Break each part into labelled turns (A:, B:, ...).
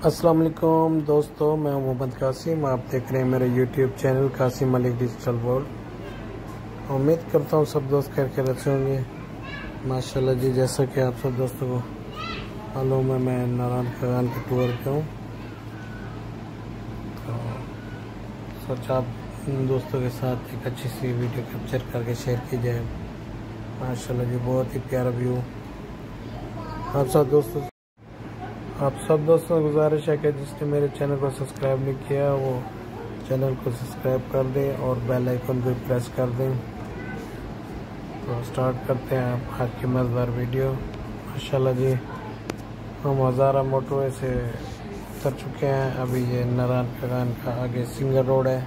A: वालेकुम दोस्तों, मैं मोहम्मद कासिम। आप देख रहे हैं मेरे YouTube channel Qasim Malik digital world उम्मीद करता हूँ सब दोस्त खैर खैर अच्छे होंगे। माशाल्लाह जी, जैसा कि आप सब दोस्तों को मालूम है मैं नारायण खगान के टूर पे हूँ। तो सोचा आप दोस्तों के साथ एक अच्छी सी वीडियो कैप्चर करके शेयर की जाए। माशाल्लाह जी, बहुत ही प्यारा व्यू आप सब दोस्तों आप सब दोस्तों को गुजारिश है कि जिसने मेरे चैनल को सब्सक्राइब नहीं किया, वो चैनल को सब्सक्राइब कर दें और बेल आइकन भी प्रेस कर दें। तो स्टार्ट करते हैं आप आज की मज़ेदार वीडियो। माशाल्लाह जी, हम हज़ारा मोटरवे से उतर चुके हैं। अभी ये नारायण खगान का आगे सिंगर रोड है।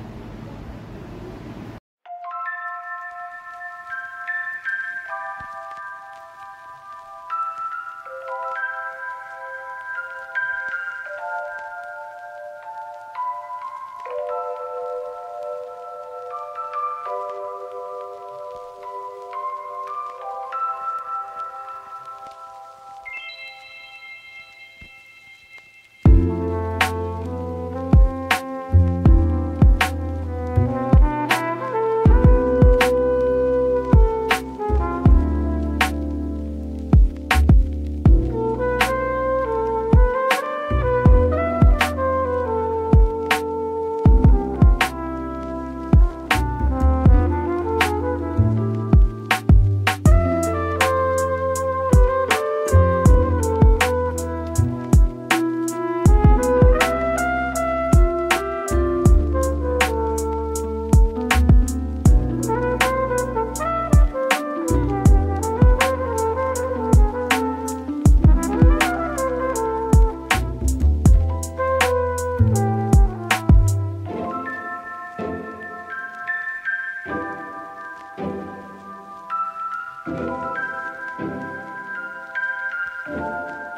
A: Música